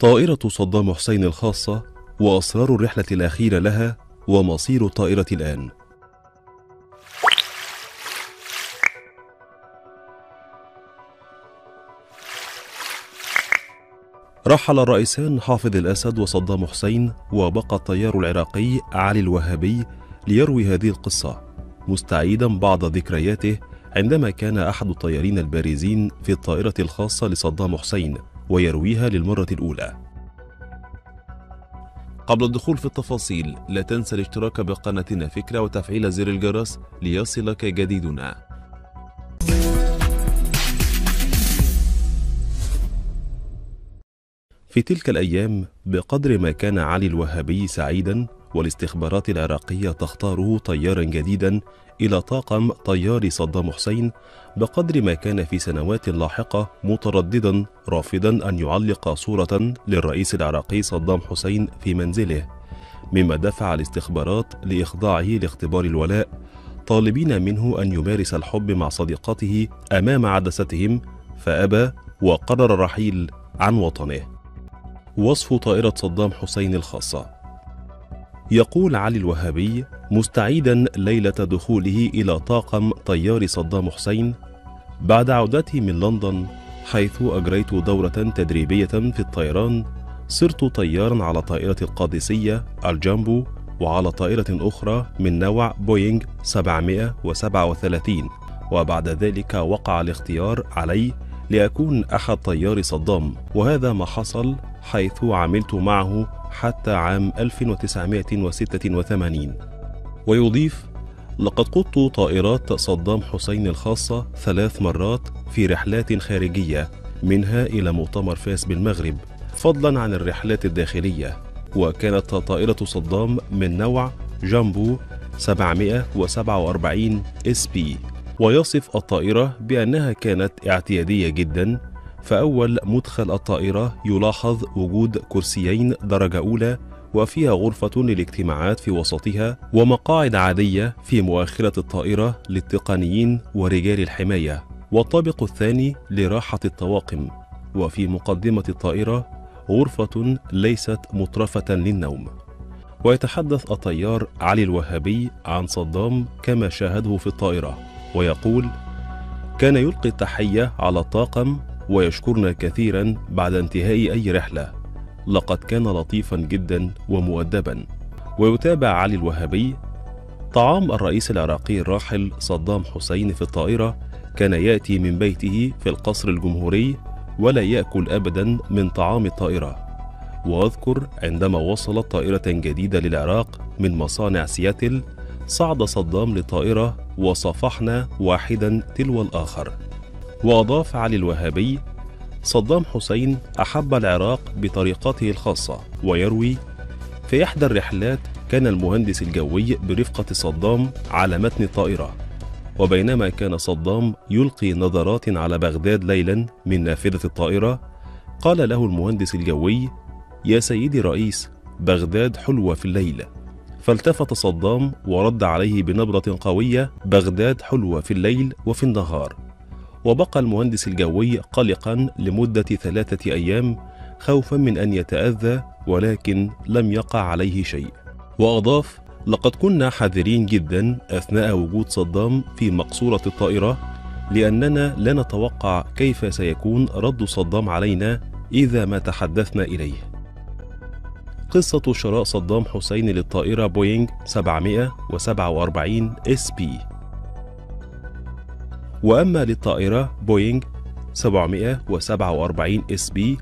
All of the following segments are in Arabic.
طائرة صدام حسين الخاصة وأسرار الرحلة الأخيرة لها ومصير الطائرة الآن. رحل الرئيسان حافظ الأسد وصدام حسين وبقى الطيار العراقي علي الوهابي ليروي هذه القصة مستعيدا بعض ذكرياته عندما كان أحد الطيارين البارزين في الطائرة الخاصة لصدام حسين. ويرويها للمرة الأولى. قبل الدخول في التفاصيل لا تنسى الاشتراك بقناتنا فكرة وتفعيل زر الجرس ليصلك جديدنا. في تلك الأيام بقدر ما كان علي الوهابي سعيدا والاستخبارات العراقية تختاره طيارا جديدا إلى طاقم طيار صدام حسين بقدر ما كان في سنوات لاحقة مترددا رافضا أن يعلق صورة للرئيس العراقي صدام حسين في منزله مما دفع الاستخبارات لإخضاعه لاختبار الولاء طالبين منه أن يمارس الحب مع صديقته أمام عدستهم فأبى وقرر الرحيل عن وطنه. وصف طائرة صدام حسين الخاصة. يقول علي الوهابي مستعيدا ليلة دخوله إلى طاقم طيار صدام حسين بعد عودته من لندن حيث أجريت دورة تدريبية في الطيران صرت طيارا على طائرة القادسية الجامبو وعلى طائرة أخرى من نوع بوينغ 737 وبعد ذلك وقع الاختيار علي لأكون أحد طيار صدام. وهذا ما حصل حيث عملت معه حتى عام 1986 ويضيف لقد قدت طائرات صدام حسين الخاصة ثلاث مرات في رحلات خارجية منها إلى مؤتمر فاس بالمغرب فضلا عن الرحلات الداخلية وكانت طائرة صدام من نوع جامبو 747 SP. ويصف الطائرة بأنها كانت اعتيادية جدا فأول مدخل الطائرة يلاحظ وجود كرسيين درجة أولى وفيها غرفة للاجتماعات في وسطها ومقاعد عادية في مؤخرة الطائرة للتقنيين ورجال الحماية والطابق الثاني لراحة الطواقم. وفي مقدمة الطائرة غرفة ليست مطرفة للنوم. ويتحدث الطيار علي الوهابي عن صدام كما شاهده في الطائرة ويقول كان يلقي التحية على الطاقم ويشكرنا كثيرا بعد انتهاء أي رحلة. لقد كان لطيفا جدا ومؤدبا. ويتابع علي الوهابي طعام الرئيس العراقي الراحل صدام حسين في الطائرة كان يأتي من بيته في القصر الجمهوري ولا يأكل أبدا من طعام الطائرة. وأذكر عندما وصلت طائرة جديدة للعراق من مصانع سياتل صعد صدام للطائرة وصافحنا واحدا تلو الآخر. وأضاف علي الوهابي صدام حسين أحب العراق بطريقته الخاصة ويروي في إحدى الرحلات كان المهندس الجوي برفقة صدام على متن الطائرة وبينما كان صدام يلقي نظرات على بغداد ليلا من نافذة الطائرة قال له المهندس الجوي يا سيدي رئيس بغداد حلوة في الليل. فالتفت صدام ورد عليه بنبرة قوية بغداد حلوة في الليل وفي النهار. وبقى المهندس الجوي قلقا لمدة ثلاثة أيام خوفا من أن يتأذى ولكن لم يقع عليه شيء. وأضاف لقد كنا حذرين جدا أثناء وجود صدام في مقصورة الطائرة لأننا لا نتوقع كيف سيكون رد صدام علينا إذا ما تحدثنا إليه. قصة شراء صدام حسين للطائرة بوينغ 747 SP. وأما للطائرة بوينغ 747 SP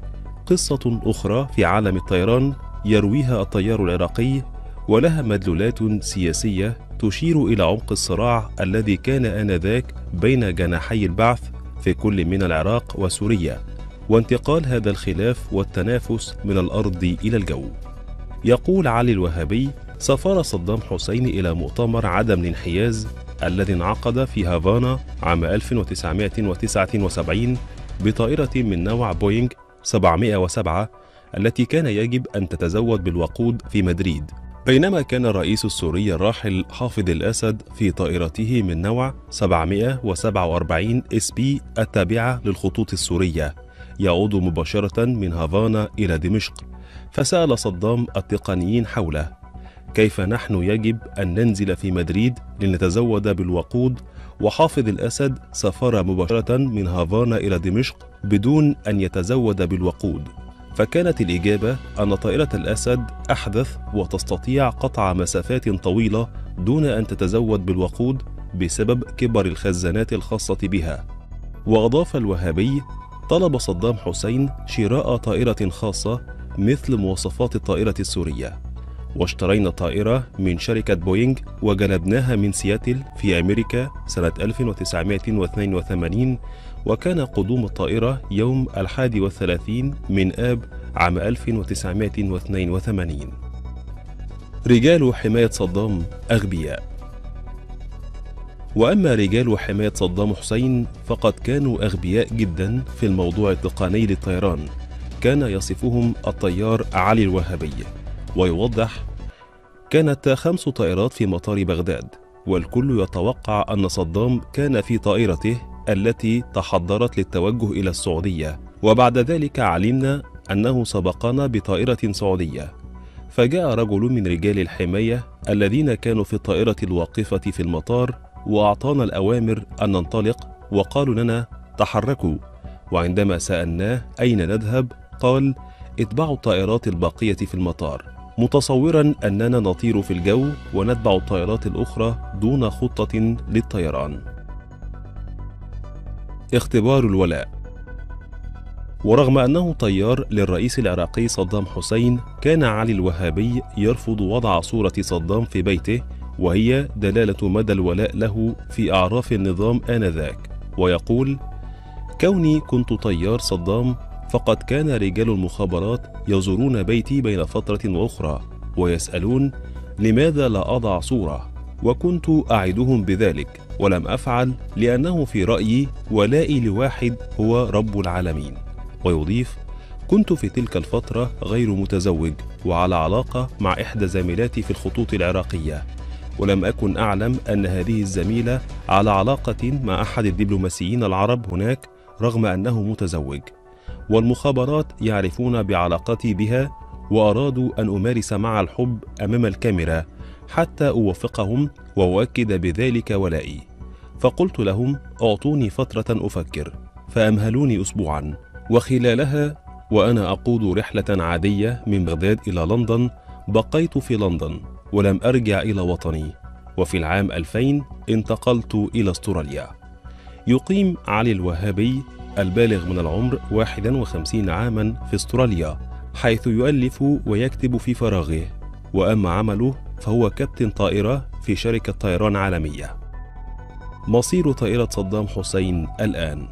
قصة أخرى في عالم الطيران يرويها الطيار العراقي ولها مدلولات سياسية تشير إلى عمق الصراع الذي كان آنذاك بين جناحي البعث في كل من العراق وسوريا وانتقال هذا الخلاف والتنافس من الأرض إلى الجو. يقول علي الوهابي سافر صدام حسين إلى مؤتمر عدم الانحياز الذي انعقد في هافانا عام 1979 بطائرة من نوع بوينغ 707 التي كان يجب أن تتزود بالوقود في مدريد. بينما كان الرئيس السوري الراحل حافظ الأسد في طائرته من نوع 747 SP التابعة للخطوط السورية يعود مباشرة من هافانا إلى دمشق فسأل صدام التقنيين حوله. كيف نحن يجب أن ننزل في مدريد لنتزود بالوقود وحافظ الأسد سافر مباشرة من هافانا إلى دمشق بدون أن يتزود بالوقود. فكانت الإجابة أن طائرة الأسد أحدث وتستطيع قطع مسافات طويلة دون أن تتزود بالوقود بسبب كبر الخزانات الخاصة بها. وأضاف الوهابي طلب صدام حسين شراء طائرة خاصة مثل مواصفات الطائرة السورية. واشترينا طائرة من شركة بوينغ وجلبناها من سياتل في أمريكا سنة 1982 وكان قدوم الطائرة يوم الحادي والثلاثين من آب عام 1982 رجال حماية صدام أغبياء. وأما رجال حماية صدام حسين فقد كانوا أغبياء جدا في الموضوع التقني للطيران. كان يصفهم الطيار علي الوهابي ويوضح كانت خمس طائرات في مطار بغداد والكل يتوقع أن صدام كان في طائرته التي تحضرت للتوجه إلى السعودية. وبعد ذلك علمنا أنه سبقنا بطائرة سعودية. فجاء رجل من رجال الحماية الذين كانوا في الطائرة الواقفة في المطار وأعطانا الأوامر أن ننطلق وقالوا لنا تحركوا. وعندما سألناه أين نذهب قال اتبعوا الطائرات الباقية في المطار. متصورا أننا نطير في الجو ونتبع الطائرات الأخرى دون خطة للطيران. اختبار الولاء. ورغم أنه طيار للرئيس العراقي صدام حسين كان علي الوهابي يرفض وضع صورة صدام في بيته وهي دلالة مدى الولاء له في أعراف النظام آنذاك ويقول كوني كنت طيار صدام فقد كان رجال المخابرات يزورون بيتي بين فترة وأخرى ويسألون لماذا لا أضع صورة؟ وكنت أعدهم بذلك ولم أفعل لأنه في رأيي ولائي لواحد هو رب العالمين. ويضيف كنت في تلك الفترة غير متزوج وعلى علاقة مع إحدى زميلاتي في الخطوط العراقية ولم أكن أعلم أن هذه الزميلة على علاقة مع أحد الدبلوماسيين العرب هناك رغم أنه متزوج. والمخابرات يعرفون بعلاقتي بها وأرادوا أن أمارس مع الحب أمام الكاميرا حتى أوفقهم وأؤكد بذلك ولائي. فقلت لهم أعطوني فترة أفكر فأمهلوني أسبوعا وخلالها وأنا أقود رحلة عادية من بغداد إلى لندن بقيت في لندن ولم أرجع إلى وطني. وفي العام 2000 انتقلت إلى أستراليا. يقيم علي الوهابي البالغ من العمر 51 عاما في أستراليا حيث يؤلف ويكتب في فراغه. وأما عمله فهو كابتن طائرة في شركة طيران عالمية. مصير طائرة صدام حسين الآن.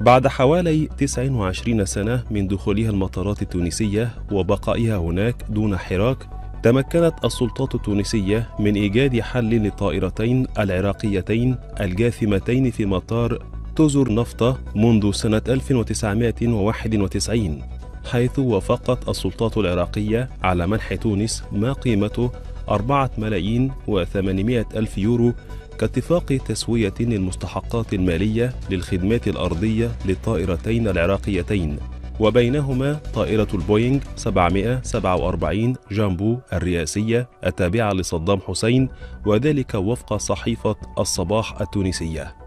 بعد حوالي 29 سنة من دخولها المطارات التونسية وبقائها هناك دون حراك تمكنت السلطات التونسية من إيجاد حل للطائرتين العراقيتين الجاثمتين في مطار تزر نفطة منذ سنة 1991 حيث وافقت السلطات العراقية على منح تونس ما قيمته أربعة ملايين وثمانمائة ألف يورو كاتفاق تسوية المستحقات المالية للخدمات الأرضية للطائرتين العراقيتين وبينهما طائرة البوينغ 747 جامبو الرئاسية التابعة لصدام حسين وذلك وفق صحيفة الصباح التونسية.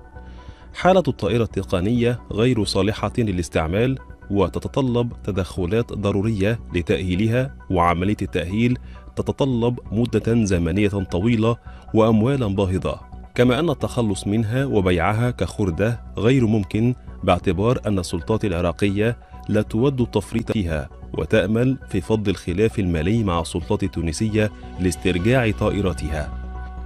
حالة الطائرة التقنية غير صالحة للاستعمال وتتطلب تدخلات ضرورية لتأهيلها وعملية التأهيل تتطلب مدة زمنية طويلة وأموالا باهظة. كما أن التخلص منها وبيعها كخردة غير ممكن باعتبار أن السلطات العراقية لا تود التفريط فيها وتأمل في فض الخلاف المالي مع السلطات التونسية لاسترجاع طائرتها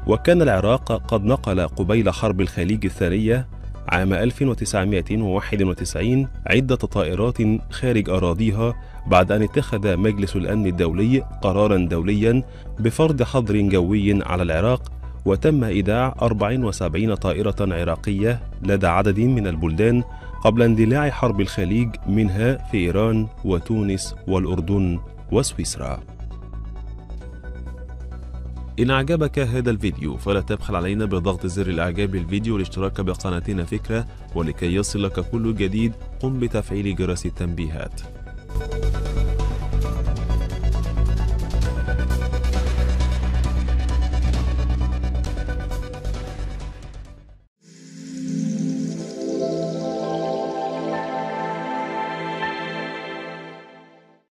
وكان العراق قد نقل قبيل حرب الخليج الثانية عام 1991 عدة طائرات خارج أراضيها بعد أن اتخذ مجلس الأمن الدولي قرارا دوليا بفرض حظر جوي على العراق وتم إيداع 74 طائرة عراقية لدى عدد من البلدان قبل اندلاع حرب الخليج منها في إيران وتونس والأردن وسويسرا. إن أعجبك هذا الفيديو فلا تبخل علينا بضغط زر الإعجاب للفيديو والاشتراك بقناتنا فكرة ولكي يصلك كل جديد قم بتفعيل جرس التنبيهات.